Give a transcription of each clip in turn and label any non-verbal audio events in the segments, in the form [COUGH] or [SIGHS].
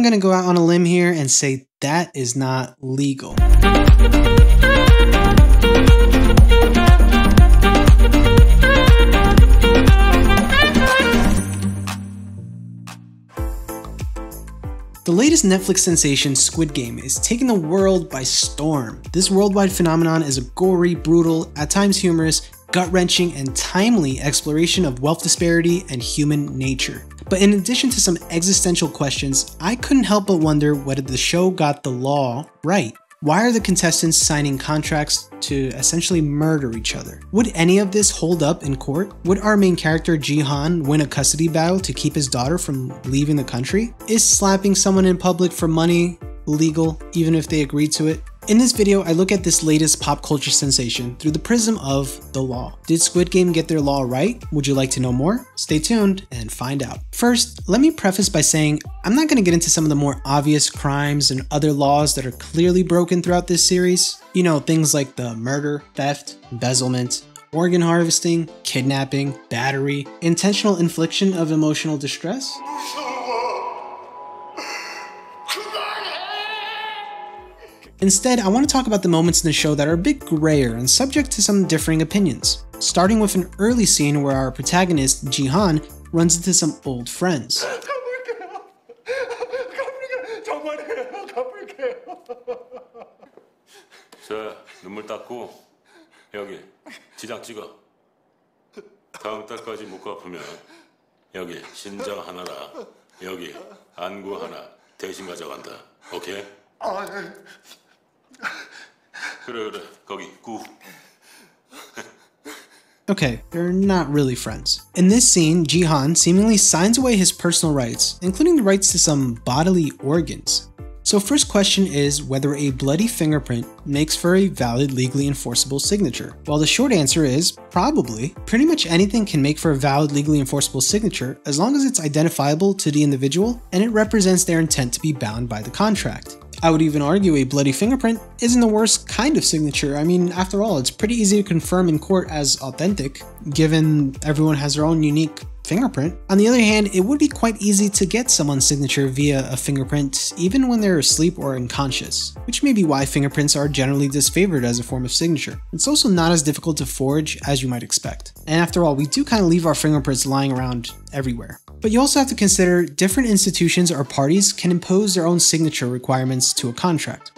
am going to go out on a limb here and say that is not legal. The latest Netflix sensation, Squid Game, is taking the world by storm. This worldwide phenomenon is a gory, brutal, at times humorous, gut wrenching, and timely exploration of wealth disparity and human nature. But in addition to some existential questions, I couldn't help but wonder whether the show got the law right. Why are the contestants signing contracts to essentially murder each other? Would any of this hold up in court? Would our main character Gi-Hun win a custody battle to keep his daughter from leaving the country? Is slapping someone in public for money legal even if they agree to it? In this video, I look at this latest pop culture sensation through the prism of the law. Did Squid Game get their law right? Would you like to know more? Stay tuned and find out. First, let me preface by saying I'm not going to get into some of the more obvious crimes and other laws that are clearly broken throughout this series. You know, things like the murder, theft, embezzlement, organ harvesting, kidnapping, battery, intentional infliction of emotional distress. Instead, I want to talk about the moments in the show that are a bit grayer and subject to some differing opinions, starting with an early scene where our protagonist, Gi-Hun, runs into some old friends. 그래 그래 거기 구. Okay, they're not really friends. In this scene, Gi-Hun seemingly signs away his personal rights, including the rights to some bodily organs. So first question is whether a bloody fingerprint makes for a valid legally enforceable signature. While the short answer is probably. Pretty much anything can make for a valid legally enforceable signature as long as it's identifiable to the individual and it represents their intent to be bound by the contract. I would even argue a bloody fingerprint isn't the worst kind of signature. I mean, after all, it's pretty easy to confirm in court as authentic, given everyone has their own unique fingerprint. On the other hand, it would be quite easy to get someone's signature via a fingerprint even when they're asleep or unconscious, which may be why fingerprints are generally disfavored as a form of signature. It's also not as difficult to forge as you might expect. And after all, we do kind of leave our fingerprints lying around everywhere. But you also have to consider different institutions or parties can impose their own signature requirements to a contract.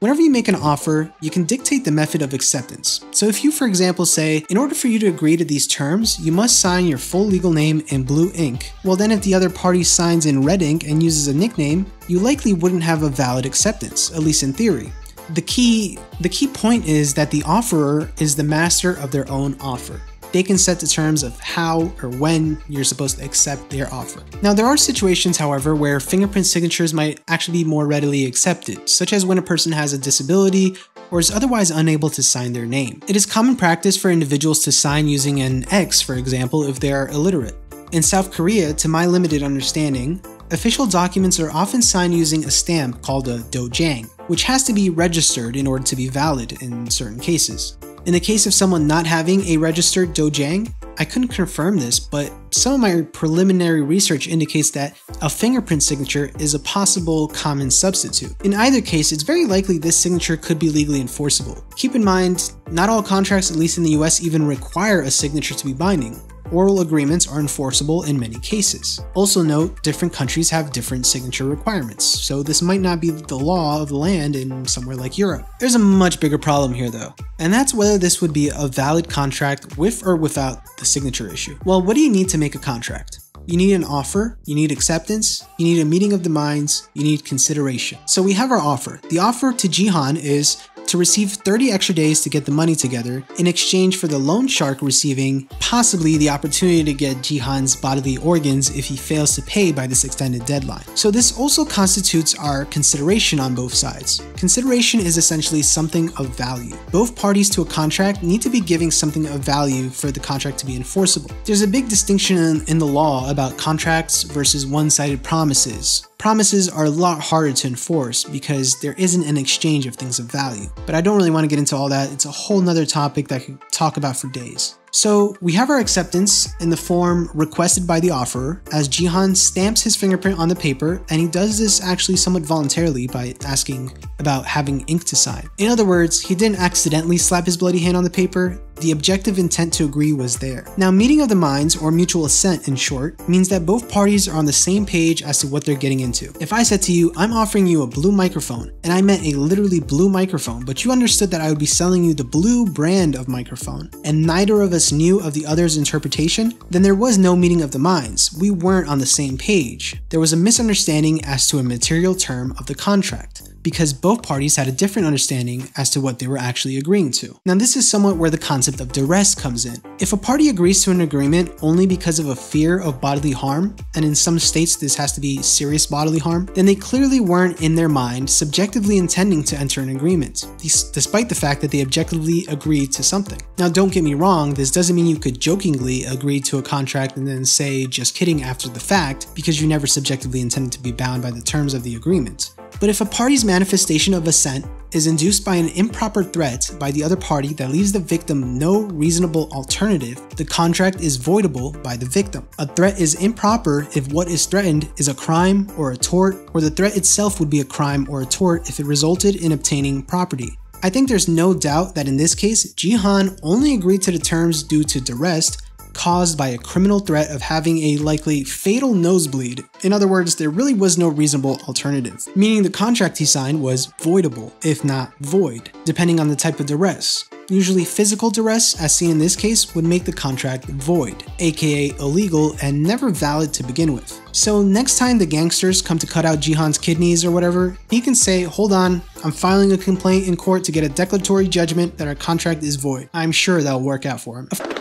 Whenever you make an offer, you can dictate the method of acceptance. So if you, for example, say, in order for you to agree to these terms, you must sign your full legal name in blue ink. Well then if the other party signs in red ink and uses a nickname, you likely wouldn't have a valid acceptance, at least in theory. The key, the key point is that the offerer is the master of their own offer. They can set the terms of how or when you're supposed to accept their offer. Now, there are situations, however, where fingerprint signatures might actually be more readily accepted, such as when a person has a disability or is otherwise unable to sign their name. It is common practice for individuals to sign using an X, for example, if they are illiterate. In South Korea, to my limited understanding, official documents are often signed using a stamp called a dojang, which has to be registered in order to be valid in certain cases. In the case of someone not having a registered dojang, I couldn't confirm this, but some of my preliminary research indicates that a fingerprint signature is a possible common substitute. In either case, it's very likely this signature could be legally enforceable. Keep in mind, not all contracts, at least in the US, even require a signature to be binding oral agreements are enforceable in many cases. Also note, different countries have different signature requirements, so this might not be the law of the land in somewhere like Europe. There's a much bigger problem here though, and that's whether this would be a valid contract with or without the signature issue. Well, what do you need to make a contract? You need an offer, you need acceptance, you need a meeting of the minds, you need consideration. So we have our offer. The offer to Gi-Hun is to receive 30 extra days to get the money together in exchange for the loan shark receiving possibly the opportunity to get Gi-Hun's bodily organs if he fails to pay by this extended deadline. So this also constitutes our consideration on both sides. Consideration is essentially something of value. Both parties to a contract need to be giving something of value for the contract to be enforceable. There's a big distinction in, the law about contracts versus one-sided promises promises are a lot harder to enforce because there isn't an exchange of things of value. But I don't really want to get into all that. It's a whole nother topic that I could talk about for days. So we have our acceptance in the form requested by the offerer as Gi-Hun stamps his fingerprint on the paper and he does this actually somewhat voluntarily by asking about having ink to sign. In other words, he didn't accidentally slap his bloody hand on the paper, the objective intent to agree was there. Now, meeting of the minds, or mutual assent in short, means that both parties are on the same page as to what they're getting into. If I said to you, I'm offering you a blue microphone, and I meant a literally blue microphone, but you understood that I would be selling you the blue brand of microphone, and neither of us knew of the other's interpretation, then there was no meeting of the minds. We weren't on the same page. There was a misunderstanding as to a material term of the contract because both parties had a different understanding as to what they were actually agreeing to. Now, this is somewhat where the concept of duress comes in. If a party agrees to an agreement only because of a fear of bodily harm, and in some states this has to be serious bodily harm, then they clearly weren't in their mind subjectively intending to enter an agreement, despite the fact that they objectively agreed to something. Now, don't get me wrong, this doesn't mean you could jokingly agree to a contract and then say just kidding after the fact because you never subjectively intended to be bound by the terms of the agreement. But if a party's manifestation of assent is induced by an improper threat by the other party that leaves the victim no reasonable alternative, the contract is voidable by the victim. A threat is improper if what is threatened is a crime or a tort, or the threat itself would be a crime or a tort if it resulted in obtaining property. I think there's no doubt that in this case, Gi-Hun only agreed to the terms due to duress caused by a criminal threat of having a likely fatal nosebleed. In other words, there really was no reasonable alternative, meaning the contract he signed was voidable, if not void, depending on the type of duress. Usually physical duress, as seen in this case, would make the contract void, aka illegal and never valid to begin with. So next time the gangsters come to cut out Gi-Hun's kidneys or whatever, he can say, hold on, I'm filing a complaint in court to get a declaratory judgment that our contract is void. I'm sure that'll work out for him.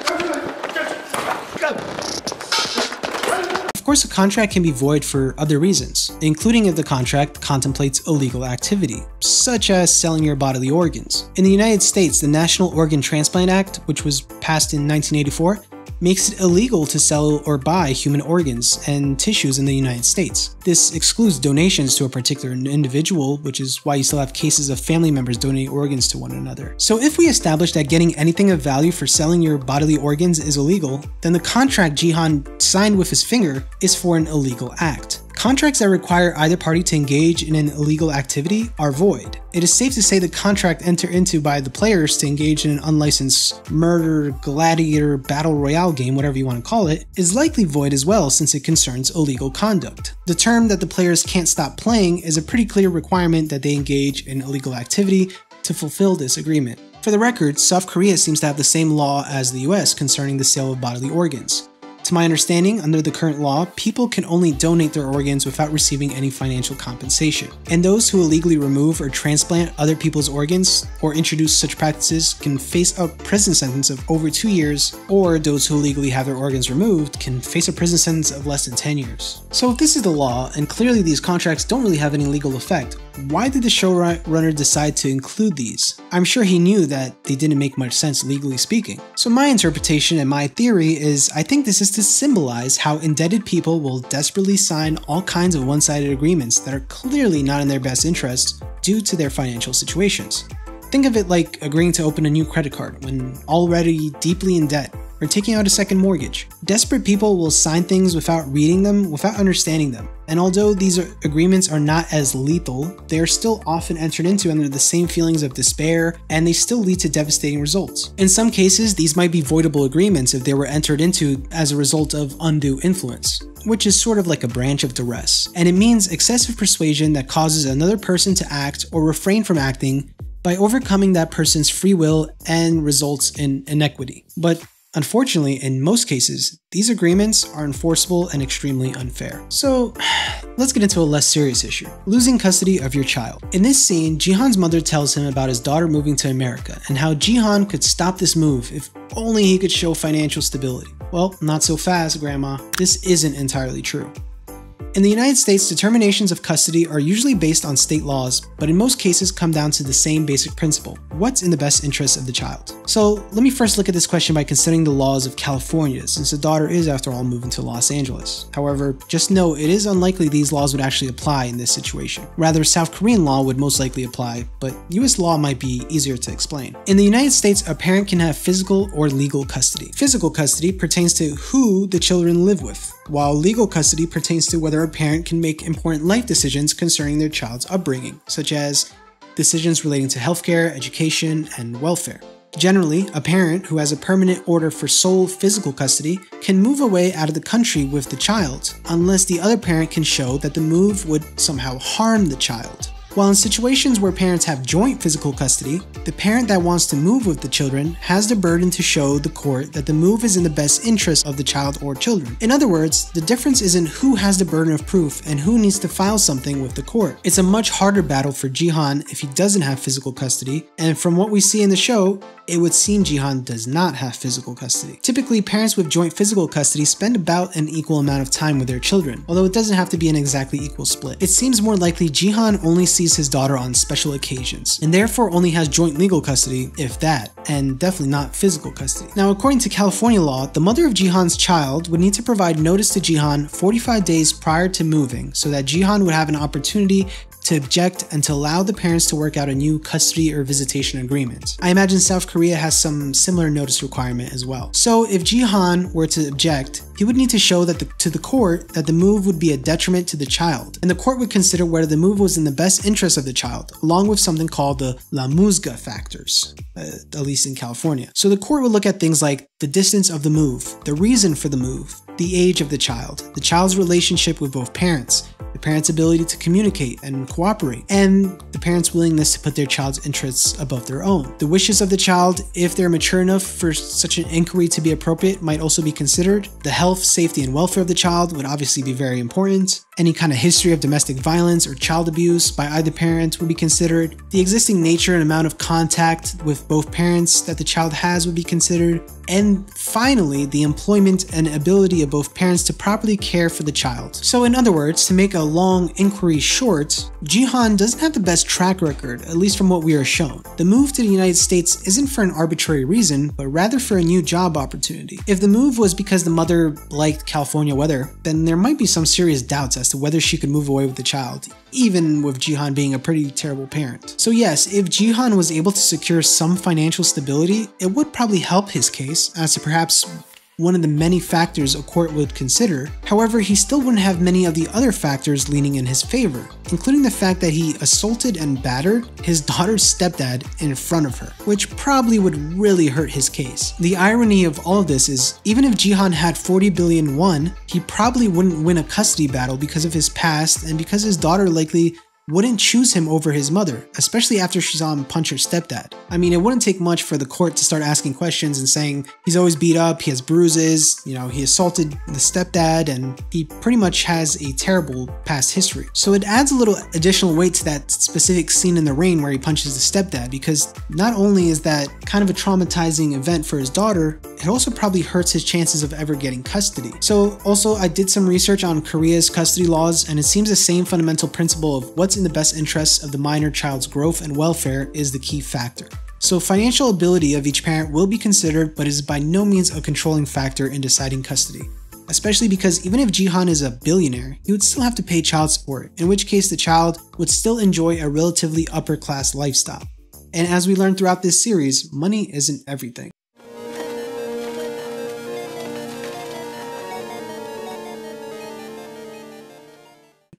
Course, a contract can be void for other reasons, including if the contract contemplates illegal activity, such as selling your bodily organs. In the United States, the National Organ Transplant Act, which was passed in 1984, makes it illegal to sell or buy human organs and tissues in the United States. This excludes donations to a particular individual, which is why you still have cases of family members donating organs to one another. So if we establish that getting anything of value for selling your bodily organs is illegal, then the contract Gi-Hun signed with his finger is for an illegal act. Contracts that require either party to engage in an illegal activity are void. It is safe to say the contract entered into by the players to engage in an unlicensed murder, gladiator, battle royale game, whatever you want to call it, is likely void as well since it concerns illegal conduct. The term that the players can't stop playing is a pretty clear requirement that they engage in illegal activity to fulfill this agreement. For the record, South Korea seems to have the same law as the US concerning the sale of bodily organs. To my understanding, under the current law, people can only donate their organs without receiving any financial compensation. And those who illegally remove or transplant other people's organs or introduce such practices can face a prison sentence of over two years, or those who illegally have their organs removed can face a prison sentence of less than 10 years. So if this is the law, and clearly these contracts don't really have any legal effect, why did the showrunner decide to include these? I'm sure he knew that they didn't make much sense legally speaking. So my interpretation and my theory is I think this is to symbolize how indebted people will desperately sign all kinds of one-sided agreements that are clearly not in their best interest due to their financial situations. Think of it like agreeing to open a new credit card when already deeply in debt or taking out a second mortgage. Desperate people will sign things without reading them, without understanding them. And although these agreements are not as lethal, they are still often entered into under the same feelings of despair, and they still lead to devastating results. In some cases, these might be voidable agreements if they were entered into as a result of undue influence which is sort of like a branch of duress, and it means excessive persuasion that causes another person to act or refrain from acting by overcoming that person's free will and results in inequity. But Unfortunately, in most cases, these agreements are enforceable and extremely unfair. So, [SIGHS] let's get into a less serious issue losing custody of your child. In this scene, Gi-Hun's mother tells him about his daughter moving to America and how Gi-Hun could stop this move if only he could show financial stability. Well, not so fast, Grandma. This isn't entirely true. In the United States, determinations of custody are usually based on state laws, but in most cases come down to the same basic principle what's in the best interest of the child? So let me first look at this question by considering the laws of California, since the daughter is, after all, moving to Los Angeles. However, just know it is unlikely these laws would actually apply in this situation. Rather, South Korean law would most likely apply, but US law might be easier to explain. In the United States, a parent can have physical or legal custody. Physical custody pertains to who the children live with while legal custody pertains to whether a parent can make important life decisions concerning their child's upbringing, such as decisions relating to healthcare, education, and welfare. Generally, a parent who has a permanent order for sole physical custody can move away out of the country with the child, unless the other parent can show that the move would somehow harm the child. While in situations where parents have joint physical custody, the parent that wants to move with the children has the burden to show the court that the move is in the best interest of the child or children. In other words, the difference isn't who has the burden of proof and who needs to file something with the court. It's a much harder battle for Gi-Hun if he doesn't have physical custody, and from what we see in the show, it would seem Gi-Hun does not have physical custody. Typically, parents with joint physical custody spend about an equal amount of time with their children, although it doesn't have to be an exactly equal split. It seems more likely Gi-Hun only sees his daughter on special occasions, and therefore only has joint legal custody, if that, and definitely not physical custody. Now, according to California law, the mother of Gi-Hun's child would need to provide notice to Gi-Hun 45 days prior to moving so that Gi-Hun would have an opportunity to object and to allow the parents to work out a new custody or visitation agreement. I imagine South Korea has some similar notice requirement as well. So if Gi-Hun were to object, he would need to show that the, to the court that the move would be a detriment to the child, and the court would consider whether the move was in the best interest of the child, along with something called the LaMusga factors, uh, at least in California. So the court would look at things like the distance of the move, the reason for the move, the age of the child, the child's relationship with both parents, the parents' ability to communicate and cooperate, and the parents' willingness to put their child's interests above their own. The wishes of the child, if they're mature enough for such an inquiry to be appropriate, might also be considered. The health, safety, and welfare of the child would obviously be very important. Any kind of history of domestic violence or child abuse by either parent would be considered. The existing nature and amount of contact with both parents that the child has would be considered. And finally, the employment and ability of both parents to properly care for the child. So, in other words, to make a long inquiry short, Gi-Hun doesn't have the best track record, at least from what we are shown. The move to the United States isn't for an arbitrary reason, but rather for a new job opportunity. If the move was because the mother liked California weather, then there might be some serious doubts as to whether she could move away with the child, even with Gi-Hun being a pretty terrible parent. So yes, if Jihan was able to secure some financial stability, it would probably help his case, as to perhaps one of the many factors a court would consider. However, he still wouldn't have many of the other factors leaning in his favor, including the fact that he assaulted and battered his [LAUGHS] daughter's stepdad in front of her, which probably would really hurt his case. The irony of all of this is, even if Gi-Hun had 40 billion won, he probably wouldn't win a custody battle because of his past and because his daughter likely wouldn't choose him over his mother, especially after she saw him punch her stepdad. I mean, it wouldn't take much for the court to start asking questions and saying he's always beat up, he has bruises, you know, he assaulted the stepdad, and he pretty much has a terrible past history. So it adds a little additional weight to that specific scene in the rain where he punches the stepdad, because not only is that kind of a traumatizing event for his daughter, it also probably hurts his chances of ever getting custody. So also, I did some research on Korea's custody laws, and it seems the same fundamental principle of what's in the best interests of the minor child's growth and welfare is the key factor. So financial ability of each parent will be considered, but is by no means a controlling factor in deciding custody. Especially because even if Gi-Hun is a billionaire, he would still have to pay child support, in which case the child would still enjoy a relatively upper class lifestyle. And as we learned throughout this series, money isn't everything.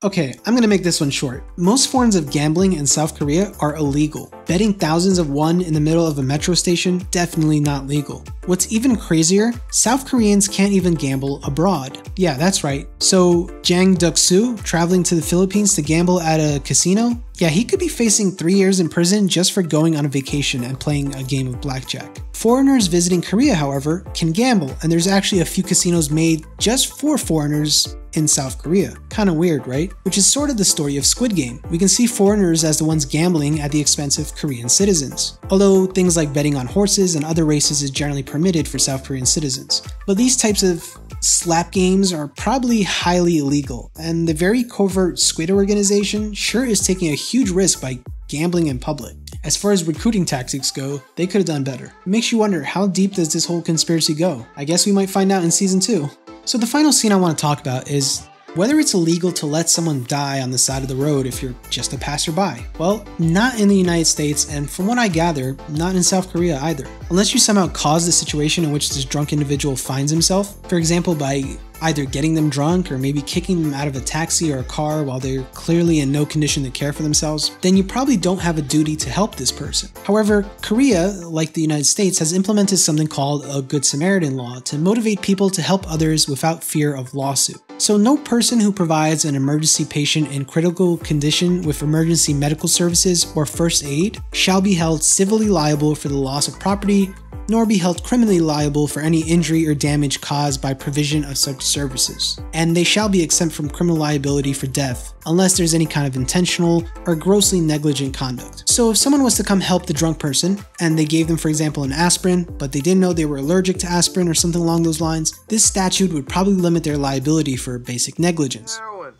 Okay, I'm gonna make this one short. Most forms of gambling in South Korea are illegal. Betting thousands of won in the middle of a metro station, definitely not legal. What's even crazier, South Koreans can't even gamble abroad. Yeah, that's right. So, Jang Duk-soo, traveling to the Philippines to gamble at a casino, yeah, he could be facing three years in prison just for going on a vacation and playing a game of blackjack. Foreigners visiting Korea, however, can gamble, and there's actually a few casinos made just for foreigners in South Korea. Kinda weird, right? Which is sort of the story of Squid Game. We can see foreigners as the ones gambling at the expense of Korean citizens. Although things like betting on horses and other races is generally permitted for South Korean citizens. But these types of slap games are probably highly illegal, and the very covert Squid organization sure is taking a huge risk by gambling in public. As far as recruiting tactics go, they could have done better. It makes you wonder how deep does this whole conspiracy go? I guess we might find out in season 2. So the final scene I want to talk about is whether it's illegal to let someone die on the side of the road if you're just a passerby. Well, not in the United States, and from what I gather, not in South Korea either. Unless you somehow cause the situation in which this drunk individual finds himself, for example, by either getting them drunk or maybe kicking them out of a taxi or a car while they're clearly in no condition to care for themselves, then you probably don't have a duty to help this person. However, Korea, like the United States, has implemented something called a Good Samaritan law to motivate people to help others without fear of lawsuit. So, no person who provides an emergency patient in critical condition with emergency medical services or first aid shall be held civilly liable for the loss of property, nor be held criminally liable for any injury or damage caused by provision of such services. And they shall be exempt from criminal liability for death, unless there's any kind of intentional or grossly negligent conduct. So if someone was to come help the drunk person, and they gave them, for example, an aspirin, but they didn't know they were allergic to aspirin or something along those lines, this statute would probably limit their liability for basic negligence. Heroin.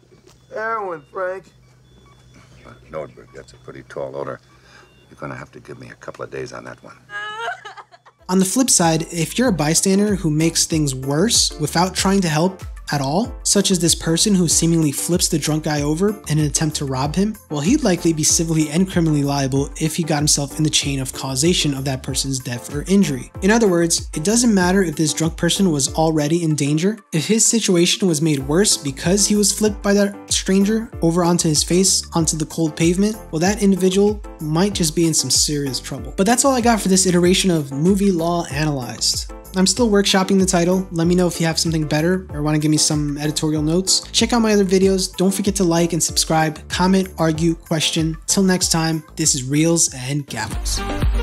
Heroin, Frank. Nordberg, that's a pretty tall order. You're gonna have to give me a couple of days on that one. On the flip side, if you're a bystander who makes things worse without trying to help, at all, such as this person who seemingly flips the drunk guy over in an attempt to rob him, well, he'd likely be civilly and criminally liable if he got himself in the chain of causation of that person's death or injury. In other words, it doesn't matter if this drunk person was already in danger, if his situation was made worse because he was flipped by that stranger over onto his face onto the cold pavement, well, that individual might just be in some serious trouble. But that's all I got for this iteration of Movie Law Analyzed. I'm still workshopping the title. Let me know if you have something better or want to give me some editorial notes. Check out my other videos. Don't forget to like and subscribe, comment, argue, question. Till next time, this is Reels and Gavels.